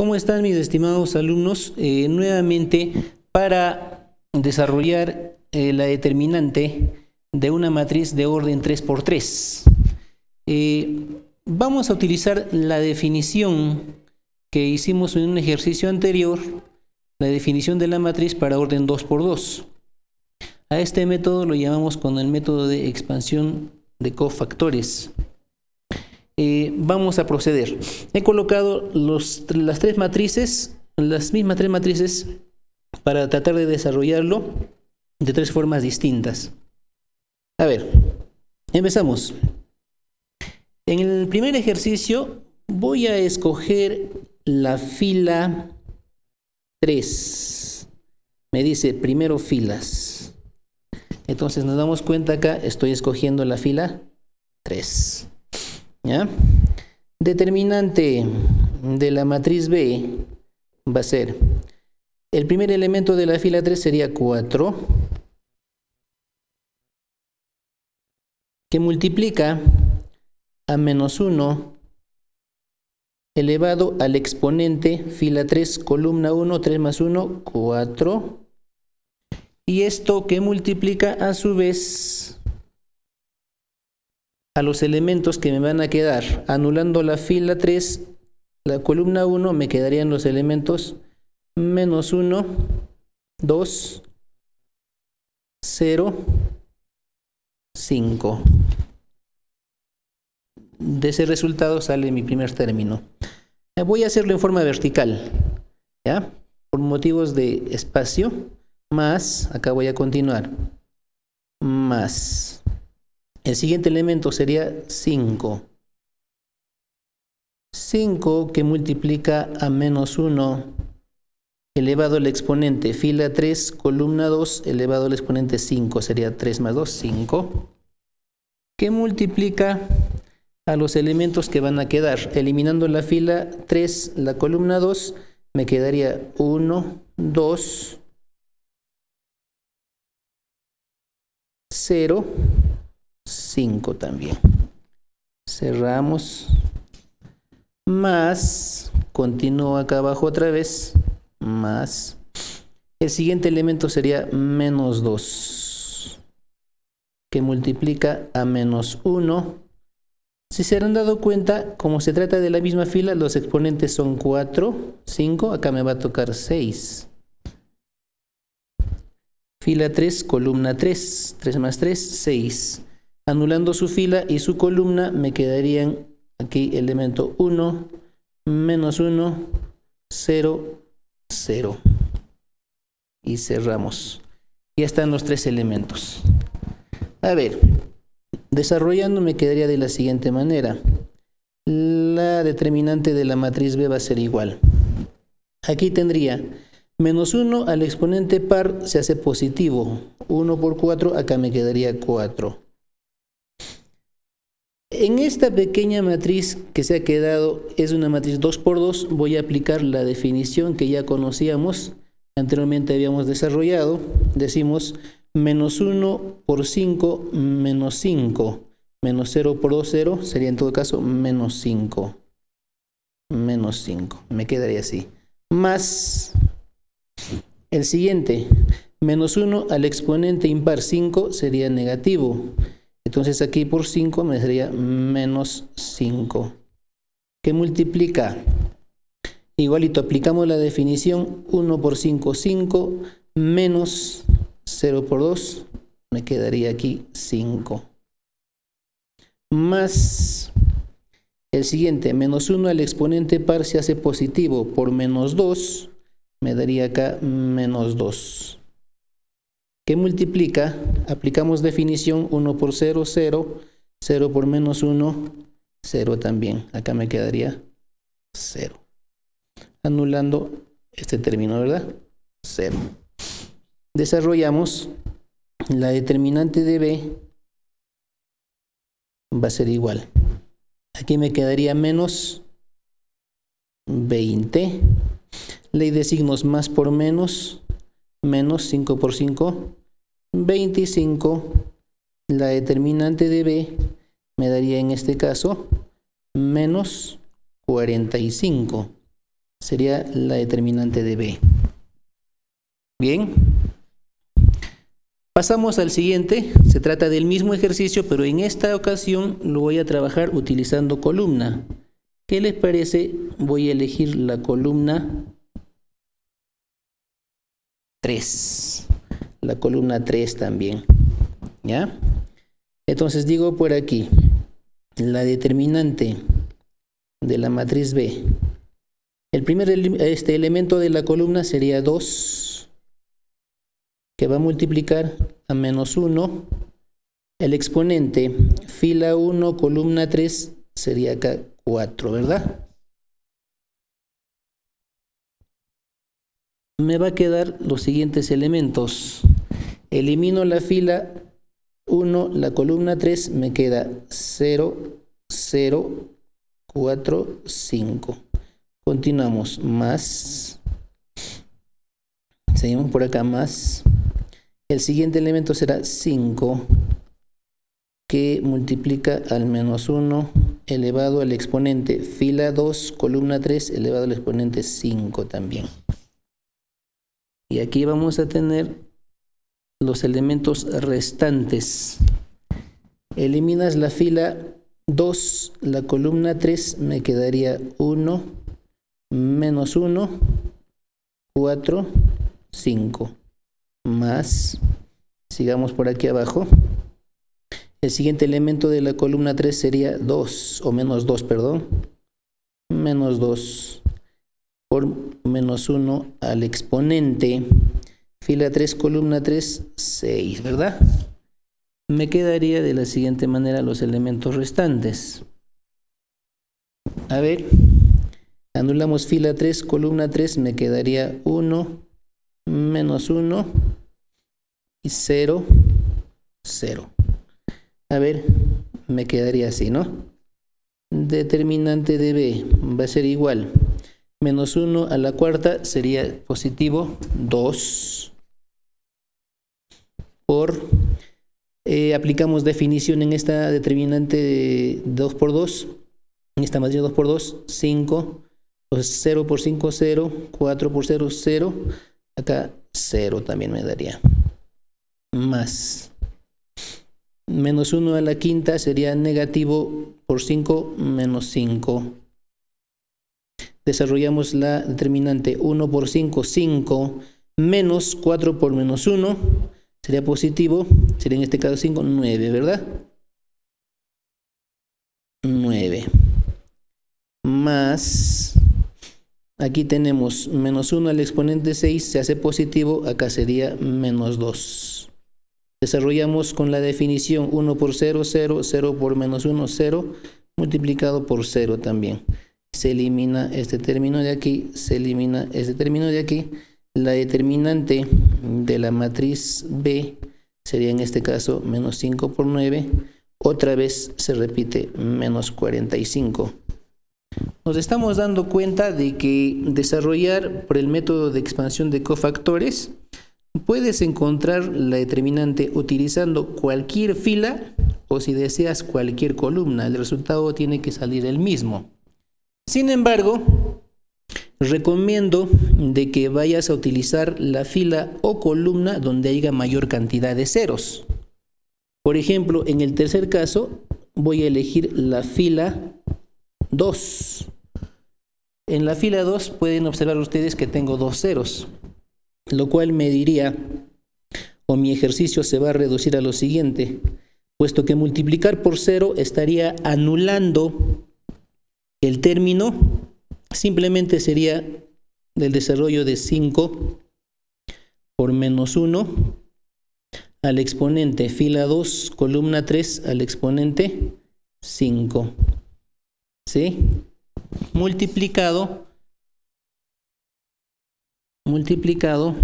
¿Cómo están mis estimados alumnos? Eh, nuevamente, para desarrollar eh, la determinante de una matriz de orden 3x3. Eh, vamos a utilizar la definición que hicimos en un ejercicio anterior, la definición de la matriz para orden 2x2. A este método lo llamamos con el método de expansión de cofactores. Eh, vamos a proceder. He colocado las tres matrices, las mismas tres matrices, para tratar de desarrollarlo de tres formas distintas. A ver, empezamos. En el primer ejercicio voy a escoger la fila 3. Me dice primero filas. Entonces nos damos cuenta acá, estoy escogiendo la fila 3. ¿Ya? Determinante de la matriz B va a ser, el primer elemento de la fila 3 sería 4, que multiplica a menos 1 elevado al exponente fila 3, columna 1, 3 más 1, 4. Y esto que multiplica a su vez a los elementos que me van a quedar. Anulando la fila 3, la columna 1, me quedarían los elementos menos 1, 2, 0, 5. De ese resultado sale mi primer término. Voy a hacerlo en forma vertical, ¿ya? Por motivos de espacio, más, acá voy a continuar, más el siguiente elemento sería 5. 5 que multiplica a menos 1 elevado al exponente fila 3, columna 2, elevado al exponente 5, sería 3 más 2, 5, que multiplica a los elementos que van a quedar. Eliminando la fila 3, la columna 2, me quedaría 1, 2, 0, 5 también. Cerramos. Más, continúo acá abajo otra vez, más. El siguiente elemento sería menos 2, que multiplica a menos 1. Si se han dado cuenta, como se trata de la misma fila, los exponentes son 4, 5, acá me va a tocar 6. Fila 3, columna 3, 3 más 3, 6. Anulando su fila y su columna me quedarían aquí elemento 1, menos 1, 0, 0. Y cerramos. Ya están los tres elementos. A ver, desarrollando me quedaría de la siguiente manera. La determinante de la matriz B va a ser igual. Aquí tendría menos 1 al exponente par se hace positivo. 1 por 4, acá me quedaría 4. En esta pequeña matriz que se ha quedado, es una matriz 2 por 2, voy a aplicar la definición que ya conocíamos, anteriormente habíamos desarrollado. Decimos menos 1 por 5 menos 5, menos 0 por 2, 0, sería en todo caso menos 5. Menos 5, me quedaría así. Más el siguiente, menos 1 al exponente impar 5 sería negativo. Entonces aquí por 5 me daría menos 5. ¿Qué multiplica? Igualito, aplicamos la definición 1 por 5, 5, menos 0 por 2, me quedaría aquí 5. Más el siguiente, menos 1 al exponente par se hace positivo por menos 2, me daría acá menos 2. ¿Qué multiplica? Aplicamos definición 1 por 0, 0, 0 por menos 1, 0 también. Acá me quedaría 0. Anulando este término, ¿verdad? 0. Desarrollamos la determinante de B va a ser igual. Aquí me quedaría menos 20. Ley de signos más por menos, menos 5 por 5, 25, la determinante de B me daría en este caso menos 45. sería la determinante de B. Bien. Pasamos al siguiente. Se trata del mismo ejercicio, pero en esta ocasión lo voy a trabajar utilizando columna. ¿Qué les parece? Voy a elegir la columna 3. La columna 3 también. ¿Ya? Entonces digo por aquí, la determinante de la matriz B. El primer este elemento de la columna sería 2, que va a multiplicar a menos 1. El exponente, fila 1, columna 3, sería acá 4, ¿verdad? Me va a quedar los siguientes elementos. Elimino la fila 1, la columna 3, me queda 0, 0, 4, 5. Continuamos, más. Seguimos por acá, más. El siguiente elemento será 5, que multiplica al menos 1 elevado al exponente fila 2, columna 3, elevado al exponente 5 también. Y aquí vamos a tener los elementos restantes. Eliminas la fila 2, la columna 3, me quedaría 1, menos 1, 4, 5, más, sigamos por aquí abajo, el siguiente elemento de la columna 3 sería 2, o menos 2, perdón, menos 2 por menos 1 al exponente, fila 3, columna 3, 6, ¿verdad? me quedaría de la siguiente manera los elementos restantes. A ver, anulamos fila 3, columna 3, me quedaría 1, menos 1 y 0, 0. A ver, me quedaría así, ¿no? Determinante de B va a ser igual. Menos 1 a la cuarta sería positivo 2 por eh, aplicamos definición en esta determinante de 2 por 2, en esta matriz 2 por 2, 5, pues 0 por 5, 0, 4 por 0, 0, acá 0 también me daría. Más. Menos 1 a la quinta sería negativo por 5, menos 5. Desarrollamos la determinante 1 por 5, 5, menos 4 por menos 1, sería positivo, sería en este caso 5, 9, ¿verdad? 9. Más, aquí tenemos menos 1 al exponente 6, se hace positivo, acá sería menos 2. Desarrollamos con la definición 1 por 0, 0, 0 por menos 1, 0, multiplicado por 0 también. Se elimina este término de aquí, se elimina este término de aquí, la determinante de la matriz B sería en este caso menos 5 por 9. Otra vez se repite menos 45. Nos estamos dando cuenta de que desarrollar por el método de expansión de cofactores puedes encontrar la determinante utilizando cualquier fila o si deseas cualquier columna. El resultado tiene que salir el mismo. Sin embargo, recomiendo de que vayas a utilizar la fila o columna donde haya mayor cantidad de ceros. Por ejemplo, en el tercer caso voy a elegir la fila 2. En la fila 2 pueden observar ustedes que tengo dos ceros, lo cual me diría, o mi ejercicio se va a reducir a lo siguiente, puesto que multiplicar por 0 estaría anulando el término simplemente sería del desarrollo de 5 por menos 1 al exponente fila 2, columna 3 al exponente 5. ¿Sí? Multiplicado multiplicado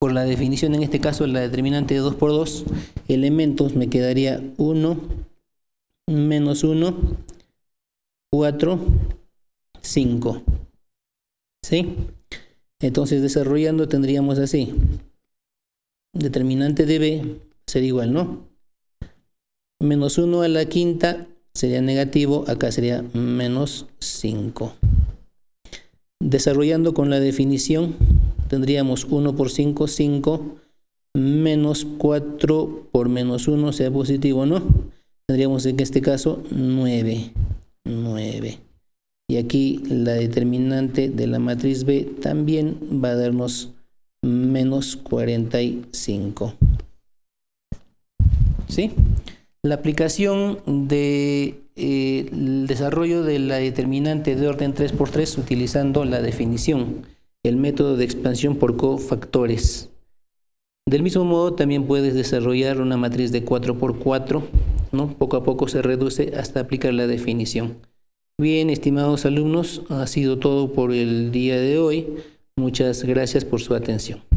por la definición en este caso la determinante de 2 por 2 elementos me quedaría 1 menos 1 4, 5. ¿Sí? Entonces desarrollando tendríamos así. Determinante de B sería igual, ¿no? Menos 1 a la quinta sería negativo, acá sería menos 5. desarrollando con la definición, tendríamos 1 por 5, 5, menos 4 por menos 1, sea positivo no. Tendríamos en este caso 9, 9. Y aquí la determinante de la matriz B también va a darnos menos 45. ¿Sí? La aplicación del de, eh, desarrollo de la determinante de orden 3x3 utilizando la definición, el método de expansión por cofactores. Del mismo modo, también puedes desarrollar una matriz de 4x4, Poco a poco se reduce hasta aplicar la definición. Bien, estimados alumnos, ha sido todo por el día de hoy. Muchas gracias por su atención.